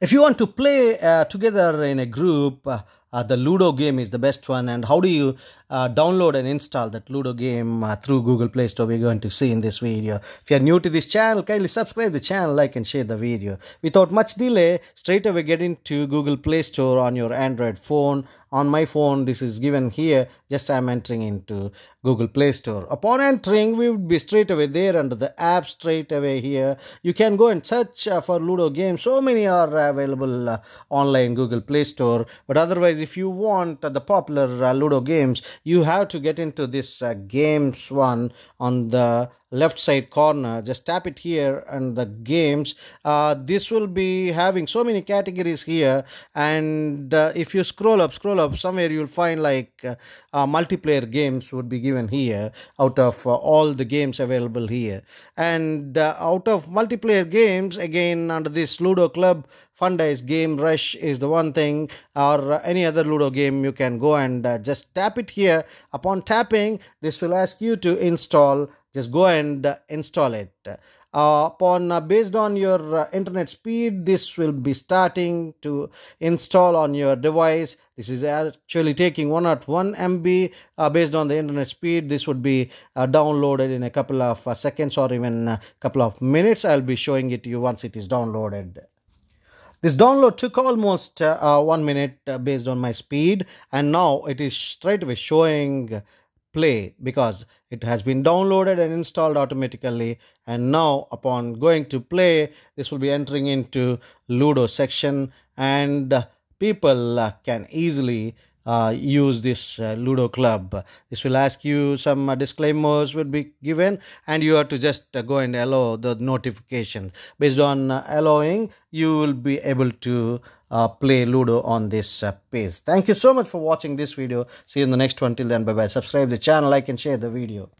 If you want to play uh, together in a group, uh, the Ludo game is the best one. And how do you uh, download and install that Ludo game uh, through Google Play Store? We're going to see in this video. If you're new to this channel, kindly subscribe the channel, like and share the video. Without much delay, straight away get into Google Play Store on your Android phone. On my phone, this is given here. Just I'm entering into Google Play Store. Upon entering, we would be straight away there under the app straight away here. You can go and search uh, for Ludo game. So many are available uh, online Google Play Store. But otherwise, if you want the popular uh, Ludo games, you have to get into this uh, games one on the left side corner. Just tap it here and the games. Uh, this will be having so many categories here. And uh, if you scroll up scroll up somewhere you'll find like uh, uh multiplayer games would be given here out of uh, all the games available here. And uh, out of multiplayer games again under this ludo club fun dice game rush is the one thing or any other ludo game you can go and just tap it here. Upon tapping this will ask you to install just go and uh, install it. Uh, upon uh, based on your uh, internet speed this will be starting to install on your device. This is actually taking 101 mb uh, based on the internet speed this would be uh, downloaded in a couple of seconds or even a couple of minutes. I'll be showing it to you once it is downloaded. This download took almost one minute based on my speed. And now it is straight away showing play because it has been downloaded and installed automatically. And now upon going to play this will be entering into ludo section and people uh, can easily uh, use this uh, Ludo club. This will ask you some uh, disclaimers will be given and you have to just uh, go and allow the notifications. Based on uh, allowing, you will be able to uh, play Ludo on this page. Thank you so much for watching this video. See you in the next one. Till then, bye-bye. Subscribe the channel, like and share the video.